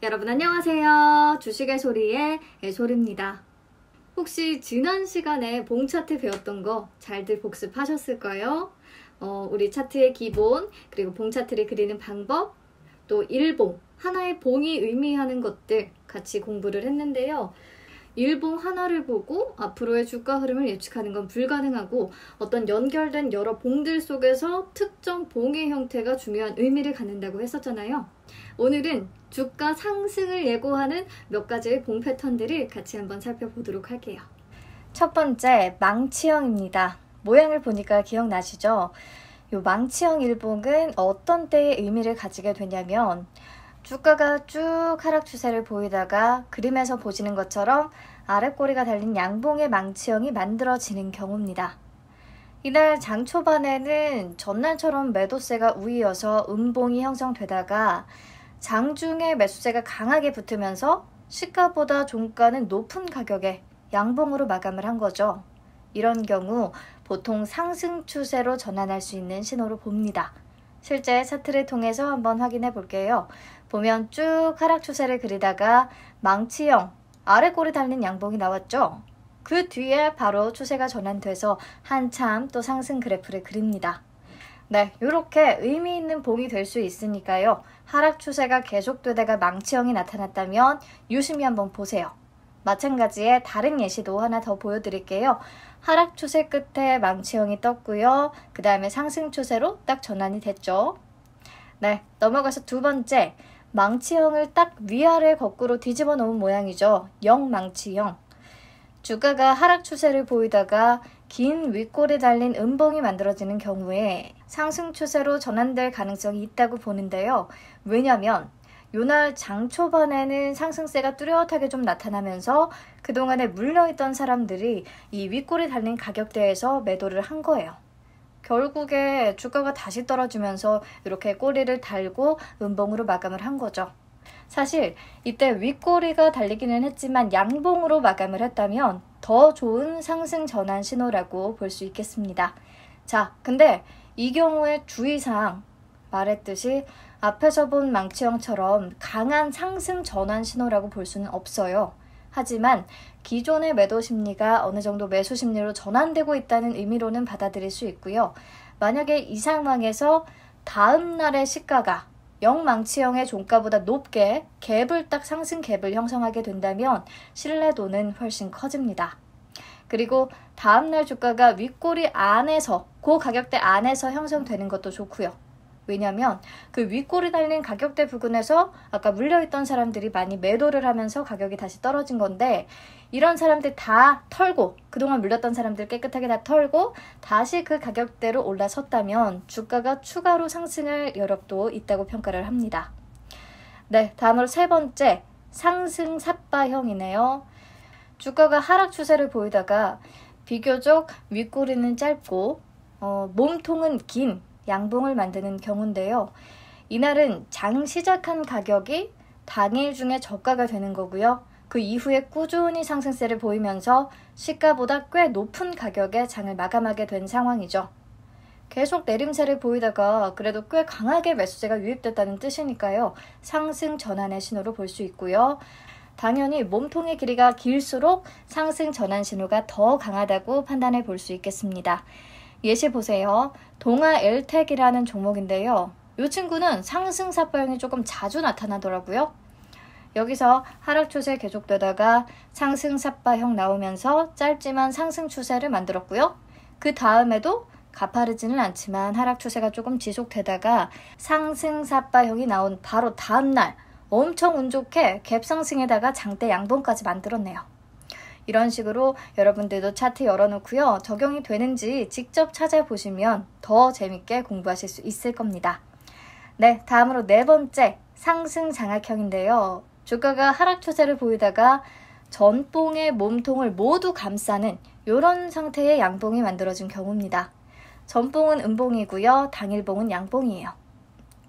여러분 안녕하세요. 주식의 소리의 소리입니다. 혹시 지난 시간에 봉 차트 배웠던 거 잘들 복습하셨을까요? 어, 우리 차트의 기본, 그리고 봉 차트를 그리는 방법, 또 일봉, 하나의 봉이 의미하는 것들 같이 공부를 했는데요. 일봉 하나를 보고 앞으로의 주가 흐름을 예측하는 건 불가능하고 어떤 연결된 여러 봉들 속에서 특정 봉의 형태가 중요한 의미를 갖는다고 했었잖아요. 오늘은 주가 상승을 예고하는 몇 가지의 봉 패턴들을 같이 한번 살펴보도록 할게요. 첫 번째, 망치형입니다. 모양을 보니까 기억나시죠? 이 망치형 일봉은 어떤 때의 의미를 가지게 되냐면 주가가 쭉 하락 추세를 보이다가 그림에서 보시는 것처럼 아랫꼬리가 달린 양봉의 망치형이 만들어지는 경우입니다. 이날 장 초반에는 전날처럼 매도세가 우위여서 음봉이 형성되다가 장중에 매수세가 강하게 붙으면서 시가보다 종가는 높은 가격에 양봉으로 마감을 한 거죠. 이런 경우 보통 상승 추세로 전환할 수 있는 신호로 봅니다. 실제 차트를 통해서 한번 확인해 볼게요. 보면 쭉 하락 추세를 그리다가 망치형 아래 꼬리 달린 양봉이 나왔죠. 그 뒤에 바로 추세가 전환돼서 한참 또 상승 그래프를 그립니다. 네, 이렇게 의미 있는 봉이 될 수 있으니까요. 하락 추세가 계속되다가 망치형이 나타났다면 유심히 한번 보세요. 마찬가지에 다른 예시도 하나 더 보여드릴게요. 하락 추세 끝에 망치형이 떴고요. 그 다음에 상승 추세로 딱 전환이 됐죠. 네, 넘어가서 두 번째. 망치형을 딱 위아래 거꾸로 뒤집어 놓은 모양이죠. 영망치형. 주가가 하락 추세를 보이다가 긴 윗골에 달린 음봉이 만들어지는 경우에 상승 추세로 전환될 가능성이 있다고 보는데요. 왜냐하면 요날 장 초반에는 상승세가 뚜렷하게 좀 나타나면서 그동안에 물려있던 사람들이 이 윗골에 달린 가격대에서 매도를 한 거예요. 결국에 주가가 다시 떨어지면서 이렇게 꼬리를 달고 음봉으로 마감을 한 거죠. 사실 이때 윗꼬리가 달리기는 했지만 양봉으로 마감을 했다면 더 좋은 상승 전환 신호라고 볼 수 있겠습니다. 자, 근데 이 경우에 주의사항 말했듯이 앞에서 본 망치형처럼 강한 상승 전환 신호라고 볼 수는 없어요. 하지만 기존의 매도 심리가 어느 정도 매수 심리로 전환되고 있다는 의미로는 받아들일 수 있고요. 만약에 이 상황에서 다음 날의 시가가 영망치형의 종가보다 높게 갭을 딱 상승 갭을 형성하게 된다면 신뢰도는 훨씬 커집니다. 그리고 다음날 주가가 윗꼬리 안에서 그 가격대 안에서 형성되는 것도 좋고요. 왜냐하면 그 윗골이 달린 가격대 부근에서 아까 물려있던 사람들이 많이 매도를 하면서 가격이 다시 떨어진 건데 이런 사람들 다 털고 그동안 물렸던 사람들 깨끗하게 다 털고 다시 그 가격대로 올라섰다면 주가가 추가로 상승할 여력도 있다고 평가를 합니다. 네, 다음으로 세 번째 상승 삿바형이네요. 주가가 하락 추세를 보이다가 비교적 윗꼬리는 짧고 어, 몸통은 긴 양봉을 만드는 경우인데요. 이날은 장 시작한 가격이 당일 중에 저가가 되는 거고요. 그 이후에 꾸준히 상승세를 보이면서 시가보다 꽤 높은 가격에 장을 마감하게 된 상황이죠. 계속 내림세를 보이다가 그래도 꽤 강하게 매수세가 유입됐다는 뜻이니까요. 상승 전환의 신호로 볼 수 있고요. 당연히 몸통의 길이가 길수록 상승 전환 신호가 더 강하다고 판단해 볼 수 있겠습니다. 예시 보세요. 동아 엘텍이라는 종목인데요. 이 친구는 상승 사파형이 조금 자주 나타나더라고요. 여기서 하락 추세 계속되다가 상승 삿바형 나오면서 짧지만 상승 추세를 만들었고요. 그 다음에도 가파르지는 않지만 하락 추세가 조금 지속되다가 상승 삿바형이 나온 바로 다음날 엄청 운 좋게 갭 상승에다가 장대 양봉까지 만들었네요. 이런 식으로 여러분들도 차트 열어놓고요. 적용이 되는지 직접 찾아보시면 더 재밌게 공부하실 수 있을 겁니다. 네, 다음으로 네 번째 상승 장악형인데요. 주가가 하락 추세를 보이다가 전봉의 몸통을 모두 감싸는 이런 상태의 양봉이 만들어진 경우입니다. 전봉은 음봉이고요. 당일봉은 양봉이에요.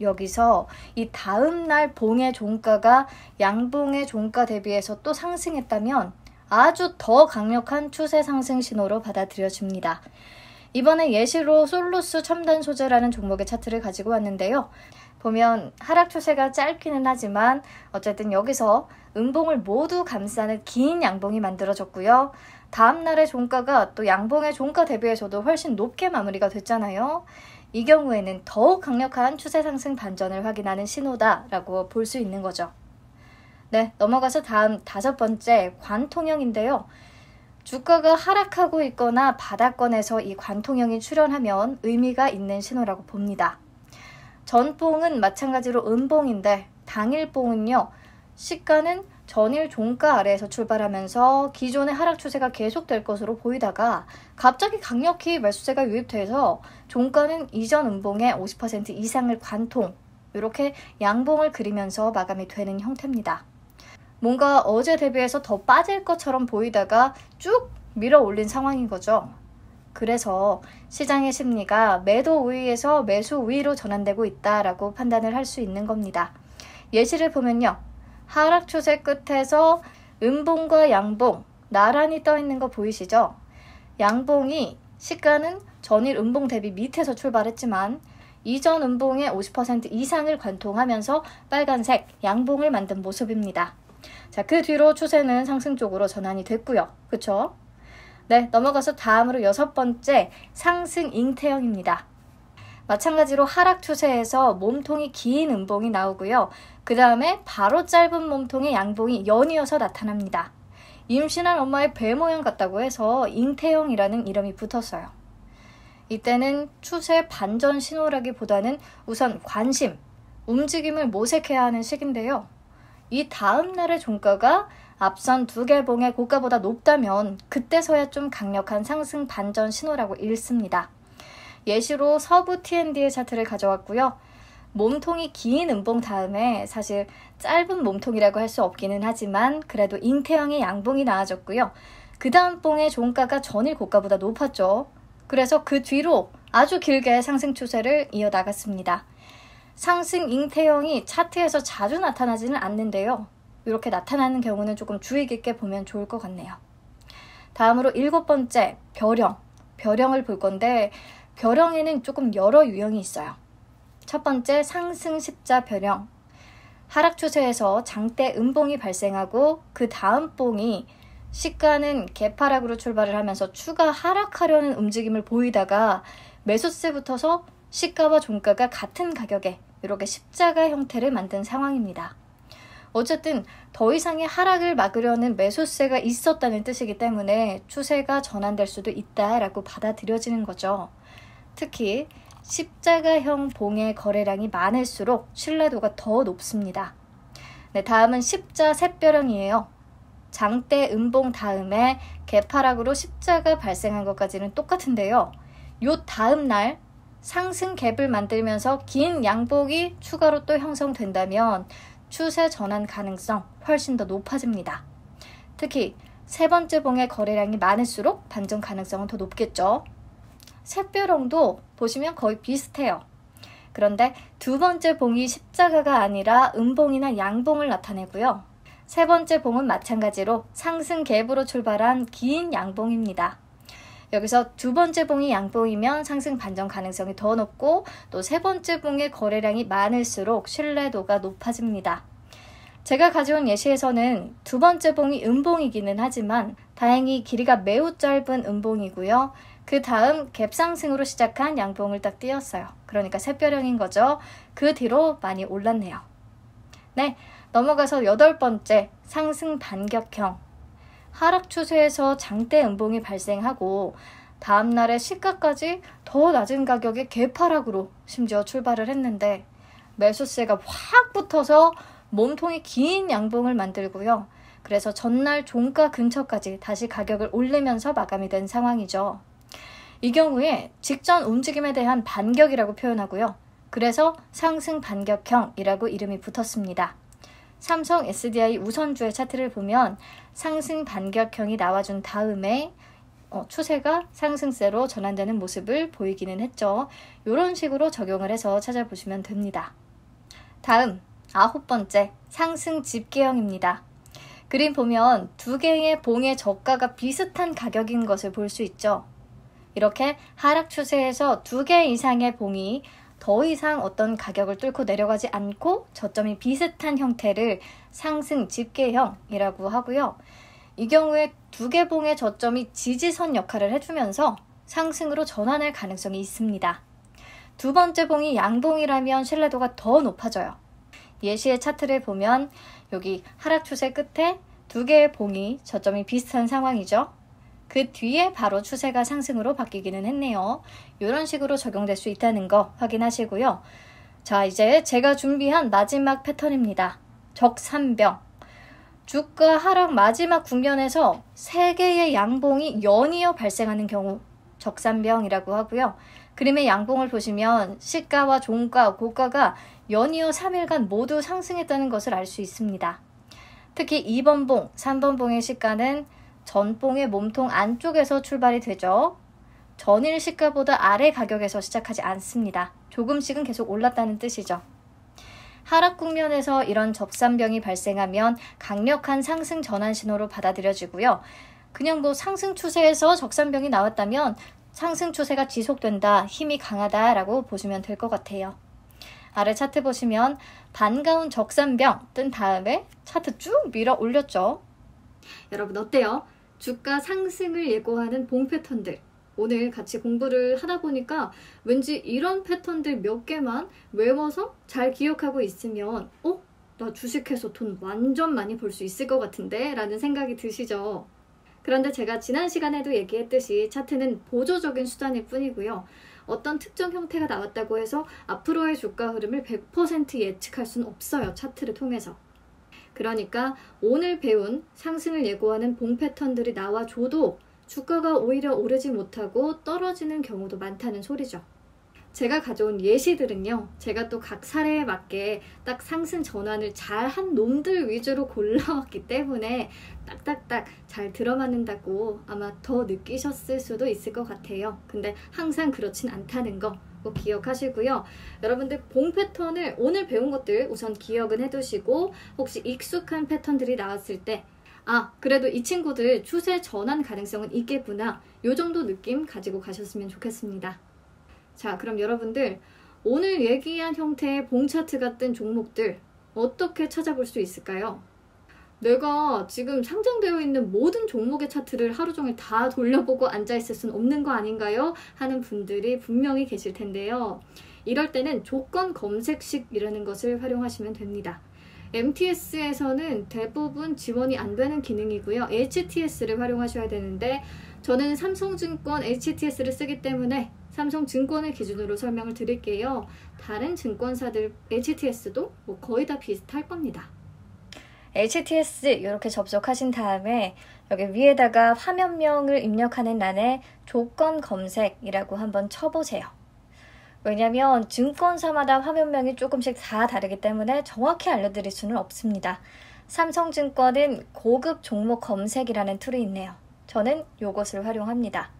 여기서 이 다음 날 봉의 종가가 양봉의 종가 대비해서 또 상승했다면 아주 더 강력한 추세 상승 신호로 받아들여집니다. 이번에 예시로 솔루스 첨단 소재라는 종목의 차트를 가지고 왔는데요. 보면 하락 추세가 짧기는 하지만 어쨌든 여기서 음봉을 모두 감싸는 긴 양봉이 만들어졌고요. 다음 날의 종가가 또 양봉의 종가 대비해서도 훨씬 높게 마무리가 됐잖아요. 이 경우에는 더욱 강력한 추세 상승 반전을 확인하는 신호다라고 볼 수 있는 거죠. 네, 넘어가서 다음 다섯 번째 관통형인데요. 주가가 하락하고 있거나 바닥권에서 이 관통형이 출현하면 의미가 있는 신호라고 봅니다. 전봉은 마찬가지로 음봉인데 당일봉은요. 시가는 전일 종가 아래에서 출발하면서 기존의 하락 추세가 계속될 것으로 보이다가 갑자기 강력히 매수세가 유입돼서 종가는 이전 음봉의 50% 이상을 관통 이렇게 양봉을 그리면서 마감이 되는 형태입니다. 뭔가 어제 대비해서 더 빠질 것처럼 보이다가 쭉 밀어 올린 상황인 거죠. 그래서 시장의 심리가 매도 우위에서 매수 우위로 전환되고 있다라고 판단을 할 수 있는 겁니다. 예시를 보면요. 하락 추세 끝에서 음봉과 양봉 나란히 떠 있는 거 보이시죠? 양봉이 시가는 전일 음봉 대비 밑에서 출발했지만 이전 음봉의 50% 이상을 관통하면서 빨간색 양봉을 만든 모습입니다. 자, 그 뒤로 추세는 상승 쪽으로 전환이 됐고요. 그쵸? 네, 넘어가서 다음으로 여섯 번째 상승 잉태형입니다. 마찬가지로 하락 추세에서 몸통이 긴 음봉이 나오고요. 그 다음에 바로 짧은 몸통의 양봉이 연이어서 나타납니다. 임신한 엄마의 배 모양 같다고 해서 잉태형이라는 이름이 붙었어요. 이때는 추세 반전 신호라기보다는 우선 관심, 움직임을 모색해야 하는 시기인데요. 이 다음 날의 종가가 앞선 두 개봉의 고가보다 높다면 그때서야 좀 강력한 상승 반전 신호라고 읽습니다. 예시로 서부 TND의 차트를 가져왔고요. 몸통이 긴 음봉 다음에 사실 짧은 몸통이라고 할 수 없기는 하지만 그래도 잉태형의 양봉이 나와졌고요. 그 다음 봉의 종가가 전일 고가보다 높았죠. 그래서 그 뒤로 아주 길게 상승 추세를 이어나갔습니다. 상승 잉태형이 차트에서 자주 나타나지는 않는데요. 이렇게 나타나는 경우는 조금 주의 깊게 보면 좋을 것 같네요. 다음으로 일곱 번째, 별형. 별형을 볼 건데, 별형에는 조금 여러 유형이 있어요. 첫 번째, 상승 십자 별형. 하락 추세에서 장대 음봉이 발생하고 그 다음 봉이 시가는 개파락으로 출발을 하면서 추가 하락하려는 움직임을 보이다가 매수세 붙어서 시가와 종가가 같은 가격에 이렇게 십자가 형태를 만든 상황입니다. 어쨌든 더 이상의 하락을 막으려는 매수세가 있었다는 뜻이기 때문에 추세가 전환될 수도 있다라고 받아들여지는 거죠. 특히 십자가형 봉의 거래량이 많을수록 신뢰도가 더 높습니다. 네, 다음은 십자 샛별형이에요. 장대 음봉 다음에 개파락으로 십자가 발생한 것까지는 똑같은데요. 요 다음 날 상승 갭을 만들면서 긴 양복이 추가로 또 형성된다면 추세 전환 가능성 훨씬 더 높아집니다. 특히 세 번째 봉의 거래량이 많을수록 반전 가능성은 더 높겠죠. 샛별홍도 보시면 거의 비슷해요. 그런데 두 번째 봉이 십자가가 아니라 음봉이나 양봉을 나타내고요. 세 번째 봉은 마찬가지로 상승 갭으로 출발한 긴 양봉입니다. 여기서 두 번째 봉이 양봉이면 상승 반전 가능성이 더 높고 또 세 번째 봉의 거래량이 많을수록 신뢰도가 높아집니다. 제가 가져온 예시에서는 두 번째 봉이 음봉이기는 하지만 다행히 길이가 매우 짧은 음봉이고요. 그 다음 갭상승으로 시작한 양봉을 딱 띄었어요. 그러니까 샛별형인 거죠. 그 뒤로 많이 올랐네요. 네, 넘어가서 여덟 번째 상승 반격형 하락 추세에서 장대 음봉이 발생하고 다음날에 시가까지 더 낮은 가격의 개파락으로 심지어 출발을 했는데 매수세가 확 붙어서 몸통이 긴 양봉을 만들고요. 그래서 전날 종가 근처까지 다시 가격을 올리면서 마감이 된 상황이죠. 이 경우에 직전 움직임에 대한 반격이라고 표현하고요. 그래서 상승 반격형이라고 이름이 붙었습니다. 삼성 SDI 우선주의 차트를 보면 상승 반격형이 나와준 다음에 어, 추세가 상승세로 전환되는 모습을 보이기는 했죠. 이런 식으로 적용을 해서 찾아보시면 됩니다. 다음 아홉 번째 상승 집계형입니다. 그림 보면 두 개의 봉의 저가가 비슷한 가격인 것을 볼 수 있죠. 이렇게 하락 추세에서 두 개 이상의 봉이 더 이상 어떤 가격을 뚫고 내려가지 않고 저점이 비슷한 형태를 상승 집계형이라고 하고요. 이 경우에 두 개 봉의 저점이 지지선 역할을 해주면서 상승으로 전환할 가능성이 있습니다. 두 번째 봉이 양봉이라면 신뢰도가 더 높아져요. 예시의 차트를 보면 여기 하락 추세 끝에 두 개의 봉이 저점이 비슷한 상황이죠. 그 뒤에 바로 추세가 상승으로 바뀌기는 했네요. 이런 식으로 적용될 수 있다는 거 확인하시고요. 자, 이제 제가 준비한 마지막 패턴입니다. 적삼병. 주가 하락 마지막 국면에서 세 개의 양봉이 연이어 발생하는 경우 적삼병이라고 하고요. 그림의 양봉을 보시면 시가와 종가, 고가가 연이어 3일간 모두 상승했다는 것을 알 수 있습니다. 특히 2번 봉, 3번 봉의 시가는 전봉의 몸통 안쪽에서 출발이 되죠. 전일 시가보다 아래 가격에서 시작하지 않습니다. 조금씩은 계속 올랐다는 뜻이죠. 하락 국면에서 이런 접산병이 발생하면 강력한 상승 전환 신호로 받아들여지고요. 그냥 뭐 상승 추세에서 적산병이 나왔다면 상승 추세가 지속된다, 힘이 강하다라고 보시면 될 것 같아요. 아래 차트 보시면 반가운 적산병 뜬 다음에 차트 쭉 밀어 올렸죠. 여러분 어때요? 주가 상승을 예고하는 봉 패턴들. 오늘 같이 공부를 하다 보니까 왠지 이런 패턴들 몇 개만 외워서 잘 기억하고 있으면 어? 나 주식해서 돈 완전 많이 벌 수 있을 것 같은데? 라는 생각이 드시죠? 그런데 제가 지난 시간에도 얘기했듯이 차트는 보조적인 수단일 뿐이고요. 어떤 특정 형태가 나왔다고 해서 앞으로의 주가 흐름을 100% 예측할 수는 없어요. 차트를 통해서. 그러니까 오늘 배운 상승을 예고하는 봉 패턴들이 나와줘도 주가가 오히려 오르지 못하고 떨어지는 경우도 많다는 소리죠. 제가 가져온 예시들은요, 제가 또 각 사례에 맞게 딱 상승 전환을 잘 한 놈들 위주로 골라왔기 때문에 딱딱딱 잘 들어맞는다고 아마 더 느끼셨을 수도 있을 것 같아요. 근데 항상 그렇진 않다는 거 꼭 기억하시고요. 여러분들 봉 패턴을 오늘 배운 것들 우선 기억은 해두시고 혹시 익숙한 패턴들이 나왔을 때 아, 그래도 이 친구들 추세 전환 가능성은 있겠구나. 요 정도 느낌 가지고 가셨으면 좋겠습니다. 자, 그럼 여러분들 오늘 얘기한 형태의 봉차트 같은 종목들 어떻게 찾아볼 수 있을까요? 내가 지금 상장되어 있는 모든 종목의 차트를 하루 종일 다 돌려보고 앉아있을 수는 없는 거 아닌가요? 하는 분들이 분명히 계실 텐데요. 이럴 때는 조건 검색식이라는 것을 활용하시면 됩니다. MTS에서는 대부분 지원이 안 되는 기능이고요. HTS를 활용하셔야 되는데 저는 삼성증권 HTS를 쓰기 때문에 삼성증권을 기준으로 설명을 드릴게요. 다른 증권사들 HTS도 뭐 거의 다 비슷할 겁니다. HTS 이렇게 접속하신 다음에 여기 위에다가 화면명을 입력하는欄에 조건 검색이라고 한번 쳐보세요. 왜냐면 증권사마다 화면명이 조금씩 다 다르기 때문에 정확히 알려드릴 수는 없습니다. 삼성증권은 고급 종목 검색이라는 툴이 있네요. 저는 이것을 활용합니다.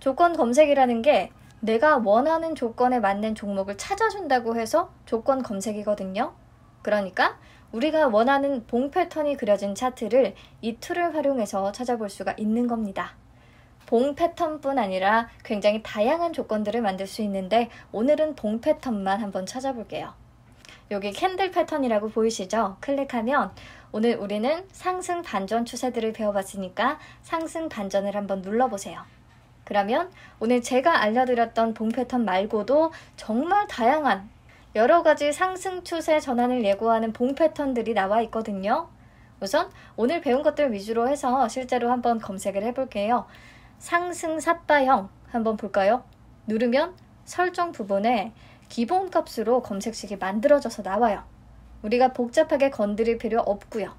조건 검색이라는 게 내가 원하는 조건에 맞는 종목을 찾아준다고 해서 조건 검색이거든요. 그러니까 우리가 원하는 봉 패턴이 그려진 차트를 이 툴을 활용해서 찾아볼 수가 있는 겁니다. 봉 패턴뿐 아니라 굉장히 다양한 조건들을 만들 수 있는데 오늘은 봉 패턴만 한번 찾아볼게요. 여기 캔들 패턴이라고 보이시죠? 클릭하면 오늘 우리는 상승 반전 추세들을 배워봤으니까 상승 반전을 한번 눌러보세요. 그러면 오늘 제가 알려드렸던 봉 패턴 말고도 정말 다양한 여러 가지 상승 추세 전환을 예고하는 봉 패턴들이 나와 있거든요. 우선 오늘 배운 것들 위주로 해서 실제로 한번 검색을 해볼게요. 상승 삿바형 한번 볼까요? 누르면 설정 부분에 기본 값으로 검색식이 만들어져서 나와요. 우리가 복잡하게 건드릴 필요 없고요.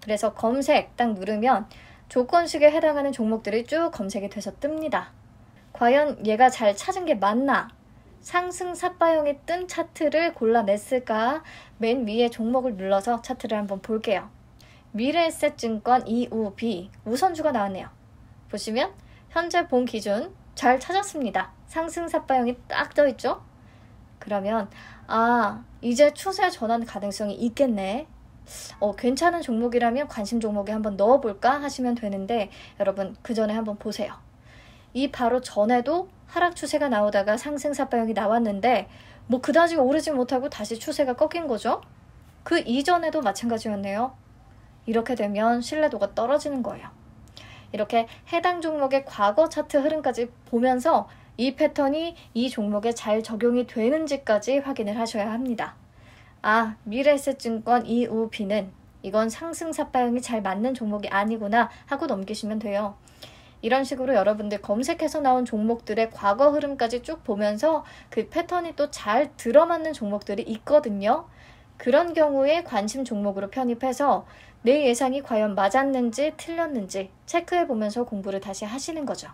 그래서 검색 딱 누르면 조건식에 해당하는 종목들이 쭉 검색이 돼서 뜹니다. 과연 얘가 잘 찾은 게 맞나? 상승 삿바형이 뜬 차트를 골라냈을까? 맨 위에 종목을 눌러서 차트를 한번 볼게요. 미래에셋증권 EUB 우선주가 나왔네요. 보시면 현재 본 기준 잘 찾았습니다. 상승 삿바형이 딱 떠있죠? 그러면 아 이제 추세 전환 가능성이 있겠네. 어, 괜찮은 종목이라면 관심 종목에 한번 넣어볼까 하시면 되는데 여러분 그 전에 한번 보세요. 이 바로 전에도 하락 추세가 나오다가 상승 삿바형이 나왔는데 뭐 그다지 오르지 못하고 다시 추세가 꺾인 거죠. 그 이전에도 마찬가지였네요. 이렇게 되면 신뢰도가 떨어지는 거예요. 이렇게 해당 종목의 과거 차트 흐름까지 보면서 이 패턴이 이 종목에 잘 적용이 되는지까지 확인을 하셔야 합니다. 아, 미래에셋증권 EUB는 이건 상승 사파형이 잘 맞는 종목이 아니구나 하고 넘기시면 돼요. 이런 식으로 여러분들 검색해서 나온 종목들의 과거 흐름까지 쭉 보면서 그 패턴이 또 잘 들어맞는 종목들이 있거든요. 그런 경우에 관심 종목으로 편입해서 내 예상이 과연 맞았는지 틀렸는지 체크해 보면서 공부를 다시 하시는 거죠.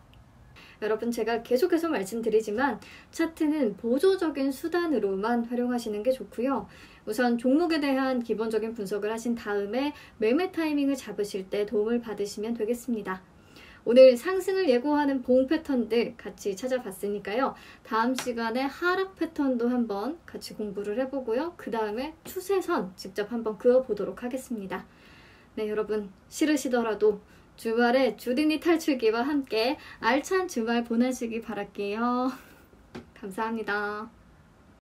여러분 제가 계속해서 말씀드리지만 차트는 보조적인 수단으로만 활용하시는 게 좋고요. 우선 종목에 대한 기본적인 분석을 하신 다음에 매매 타이밍을 잡으실 때 도움을 받으시면 되겠습니다. 오늘 상승을 예고하는 봉 패턴들 같이 찾아봤으니까요. 다음 시간에 하락 패턴도 한번 같이 공부를 해보고요. 그 다음에 추세선 직접 한번 그어보도록 하겠습니다. 네, 여러분 싫으시더라도 주말에 주디니 탈출기와 함께 알찬 주말 보내시기 바랄게요. 감사합니다.